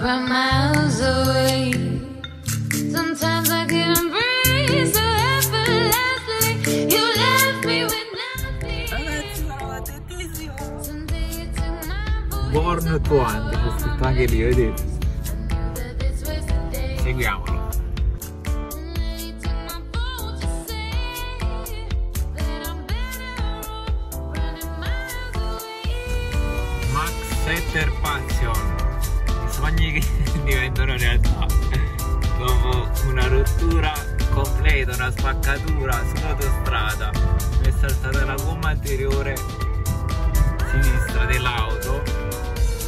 I Born to Seguiamolo. Max Passion. Sogni che diventano realtà. Dopo una rottura completa, una spaccatura sull'autostrada, mi è saltata la gomma anteriore sinistra dell'auto.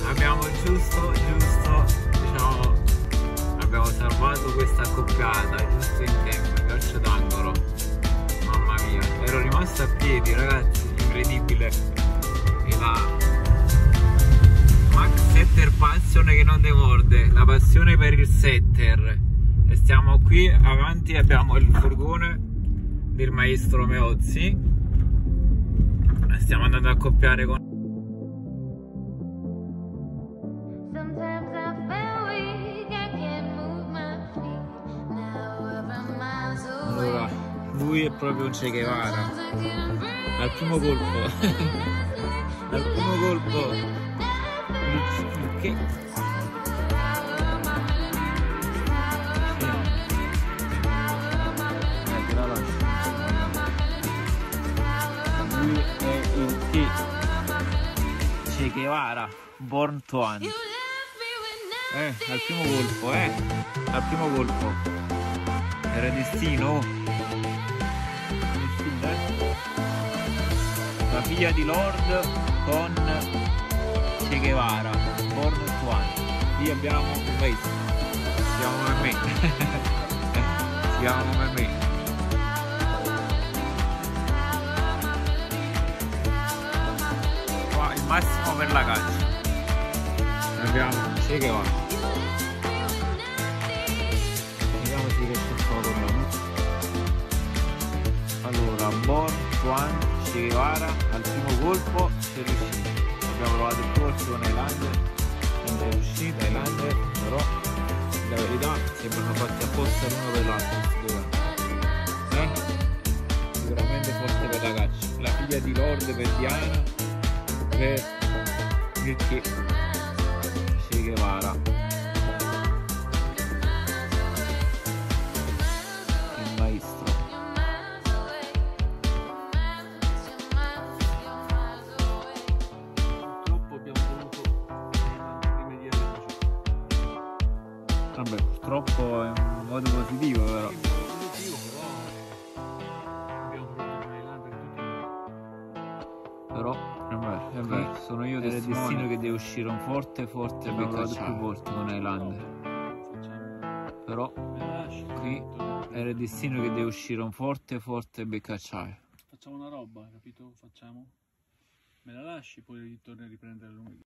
Abbiamo giusto, giusto, diciamo, abbiamo salvato questa accoppiata giusto in tempo, calcio d'angolo. Mamma mia, ero rimasto a piedi ragazzi, incredibile. E la Setter Passione che non demorde, la passione per il setter. E stiamo qui avanti, abbiamo il furgone del maestro Meozzi. Stiamo andando a accoppiare con. Allora, lui è proprio un Che Guevara. Al primo colpo. Al primo colpo. Che? Eh. Lui è il che? Che Guevara. Born to Hunt. With Eh, al primo colpo, eh. Al primo colpo. Era destino. Eh. La figlia di Lord con Guevara. Born Hunt. Qui abbiamo un maestro. Si chiama come me. si chiama come me. Qua il massimo per la caccia. Abbiamo Che Guevara. Allora, Born, Juan, Che Guevara, al primo colpo si è. Abbiamo provato il corso con Highlander, non è riuscito Highlander, però la verità sembrano fatti apposta l'uno per l'altro. Eh? Sicuramente forte per la caccia. La figlia di Lord per Diana, per il Vabbè, purtroppo è un modo positivo però. Però, vabbè, è vero, sono io del destino che deve uscire un forte, forte e beccato più volte con Highlander. Però, qui era il destino che deve uscire un forte, forte e beccacciaio. Facciamo una roba, capito? Facciamo. Me la lasci, poi torni a riprendere lunedì.